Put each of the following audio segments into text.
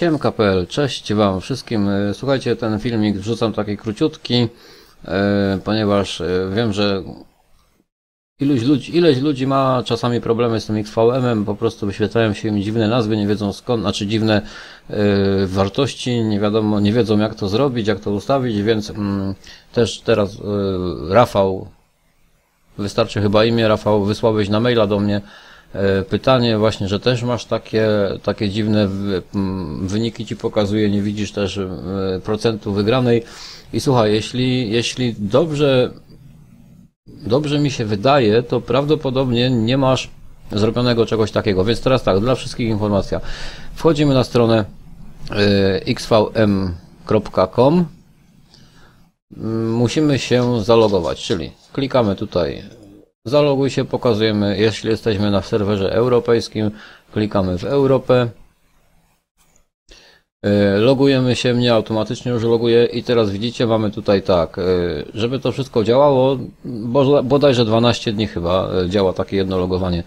Siemka.pl, cześć Wam wszystkim. E, Słuchajcie, ten filmik wrzucam taki króciutki, e, ponieważ e, wiem, że iluś ludzi, ileś ludzi ma czasami problemy z tym XVM-em, po prostu wyświetlają się im dziwne nazwy, nie wiedzą skąd, znaczy dziwne wartości, nie wiadomo, nie wiedzą jak to zrobić, jak to ustawić, więc mm, też teraz Rafał, wystarczy chyba imię, Rafał, wysłałeś na maila do mnie pytanie właśnie, że też masz takie, takie dziwne wyniki ci pokazuje, nie widzisz też e, procentu wygranej i słuchaj, jeśli, jeśli dobrze dobrze mi się wydaje, to prawdopodobnie nie masz zrobionego czegoś takiego. Więc teraz tak, dla wszystkich informacja. Wchodzimy na stronę y, xvm.com. Musimy się zalogować, czyli klikamy tutaj zaloguj się, pokazujemy, jeśli jesteśmy na serwerze europejskim, klikamy w Europę. E, Logujemy się, mnie automatycznie już loguje i teraz widzicie, mamy tutaj tak, e, żeby to wszystko działało, bo- bodajże 12 dni chyba e, działa takie jedno logowanie.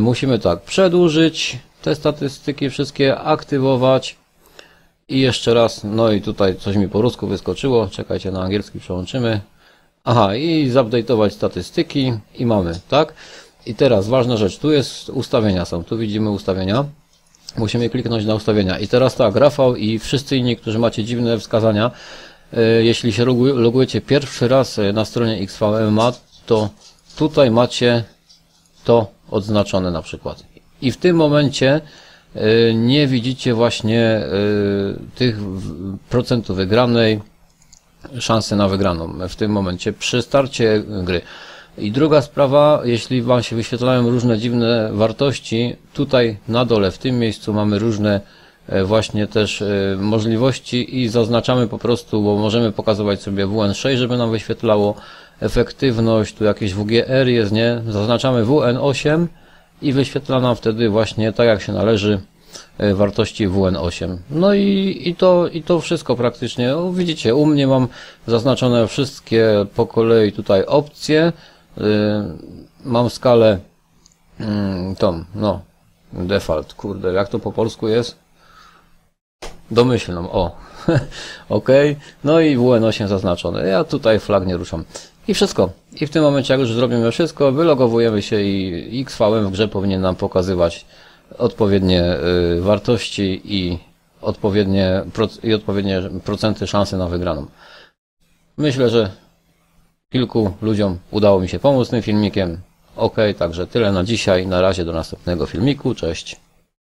Musimy tak, przedłużyć te statystyki wszystkie, aktywować i jeszcze raz, no i tutaj coś mi po rusku wyskoczyło, czekajcie, na angielski przełączymy. Aha, i zupdate'ować statystyki i mamy, tak? I teraz ważna rzecz, tu jest ustawienia są, tu widzimy ustawienia. Musimy kliknąć na ustawienia. I teraz tak, Rafał i wszyscy inni, którzy macie dziwne wskazania, e, jeśli się logu- logujecie pierwszy raz e, na stronie XVMA, to tutaj macie to odznaczone na przykład. I w tym momencie e, nie widzicie właśnie tych procentów wygranej, szansy na wygraną w tym momencie przy starcie gry. I druga sprawa, jeśli Wam się wyświetlają różne dziwne wartości, tutaj na dole w tym miejscu mamy różne e, właśnie też e, możliwości i zaznaczamy po prostu, bo możemy pokazywać sobie WN6, żeby nam wyświetlało efektywność, tu jakieś WGR jest, nie? Zaznaczamy WN8 i wyświetla nam wtedy właśnie tak jak się należy wartości WN8. No i, i, to, i to wszystko praktycznie. O, widzicie, u mnie mam zaznaczone wszystkie po kolei tutaj opcje. Y, Mam skalę mm, tą, no, default, kurde, jak to po polsku jest? Domyślną, o. ok, no i WN8 zaznaczone. Ja tutaj flag nie ruszam. I wszystko. I w tym momencie, jak już zrobimy wszystko, wylogowujemy się i XVM w grze powinien nam pokazywać odpowiednie y, wartości i odpowiednie, i odpowiednie procenty szansy na wygraną. Myślę, że kilku ludziom udało mi się pomóc tym filmikiem. Ok, także tyle na dzisiaj. Na razie do następnego filmiku. Cześć.